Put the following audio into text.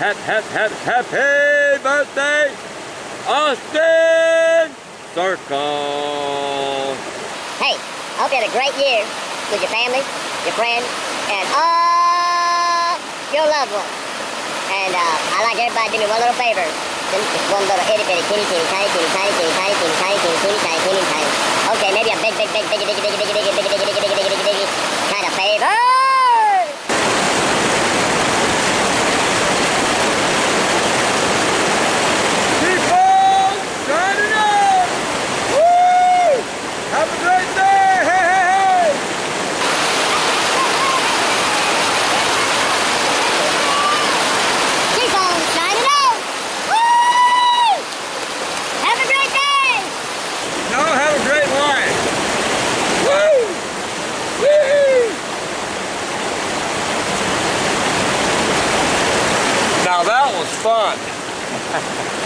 hap, hap, hap, happy birthday, Austin Circle. Hey, I hope you had a great year with your family, your friends, and all your loved ones. And uh, I'd like everybody to do me one little favor. Just one little itty bitty, teeny, teeny, tiny, teeny, tiny, teeny, tiny, teeny, tiny, teeny, teeny, tiny, teeny, tiny. Okay, maybe a big, big, big, big, big, big, big, big, big, big, big, big, big, big, big, big, Now that was fun.